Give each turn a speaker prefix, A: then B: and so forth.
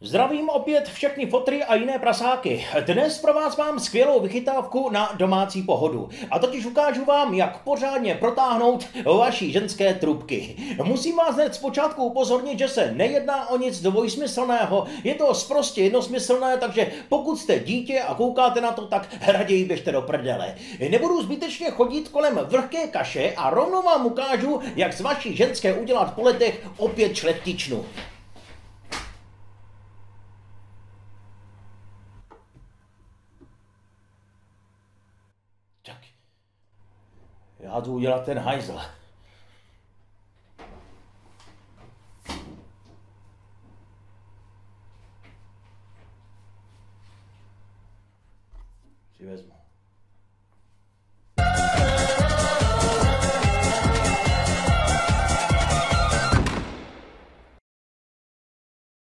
A: Zdravím opět všechny fotry a jiné prasáky. Dnes pro vás mám skvělou vychytávku na domácí pohodu. A totiž ukážu vám, jak pořádně protáhnout vaší ženské trubky. Musím vás hned zpočátku upozornit, že se nejedná o nic dvojsmyslného. Je to prostě jednosmyslné, takže pokud jste dítě a koukáte na to, tak raději běžte do prdele. Nebudu zbytečně chodit kolem vrché kaše a rovnou vám ukážu, jak z vaší ženské udělat po letech opět šlechtičnu. Tak, já jdu udělat ten hajzl. Si vezmu.